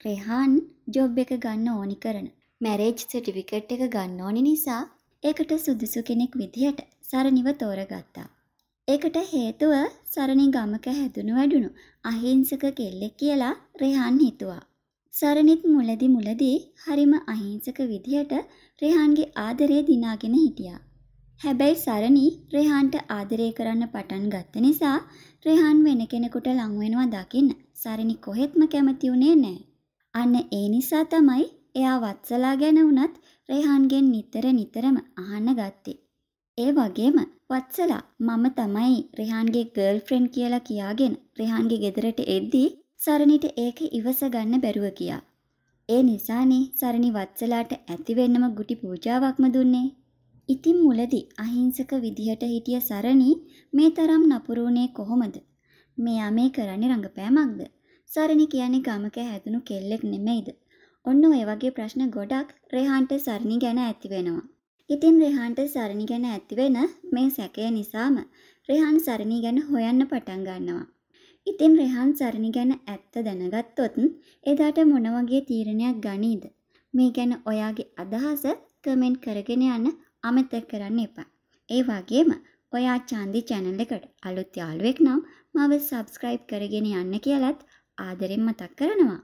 Rehan job එක ගන්න ඕනි කරන මැරේජ් සර්ටිෆිකට් එක ගන්න ඕනි නිසා ඒකට සුදුසු කෙනෙක් විදිහට සරණිව තෝරගත්තා. ඒකට හේතුව සරණි ගමක හැදුණු වැඩුණු අහිංසක කෙල්ලෙක් කියලා රෙහාන් හිතුවා. සරණිත් මුලදි මුලදී හරිම අහිංසක විදිහට රෙහාන්ගේ ආදරේ දිනාගෙන හිටියා. හැබැයි සරණි රෙහාන්ට ආදරය කරන්න පටන් ගත්ත නිසා රෙහාන් වෙන කෙනෙකුට ලං වෙනවා දකින්න සරණි කොහෙත්ම කැමති වුණේ නැහැ. අන්න ඒ නිසා තමයි එයා වත්සලා ගැන වුණත් රෙහාන්ගෙන් නිතර නිතරම අහන්න ගත්තේ. ඒ වගේම වත්සලා මම තමයි රෙහාන්ගේ ගර්ල් ෆ්‍රෙන්ඩ් කියලා කියාගෙන රෙහාන්ගේ ගෙදරට එද්දී සරණිට ඒක ඉවස ගන්න බැරුව ගියා. ඒ නිසානේ සරණි වත්සලාට ඇති වෙන්නම ගුටි පූජාවක්ම දුන්නේ. ඉතින් මුලදි අහිංසක විදිහට හිටිය සරණි මේ තරම් නපුරුුණේ කොහොමද? මෙයා මේ කරන්නේ රඟපෑමක්ද? සරණි කියන්නේ ගමක හැදුණු කෙල්ලෙක් නෙමෙයිද? ඔන්න ඔය වගේ ප්‍රශ්න ගොඩක් රෙහාන්ට සරණි ගැන ඇති වෙනවා. ඉතින් රෙහාන්ට සරණි ගැන ඇති වෙන මේ සැකය නිසාම රෙහාන් සරණි ගැන හොයන්න පටන් ගන්නවා. ඉතින් රෙහාන් සරණි ගැන ඇත්ත දැනගත්තොත් එදාට මොන වගේ තීරණයක් ගනීද? මේ ගැන ඔයාගේ අදහස කමෙන්ට් කරගෙන යන්න අමතක කරන්න එපා. ඒ වගේම ඔයා චන්දි channel එකට අලුත් යාළුවෙක් නම් මාව subscribe කරගෙන යන්න කියලත් ආදරෙන් මතක් කරනවා.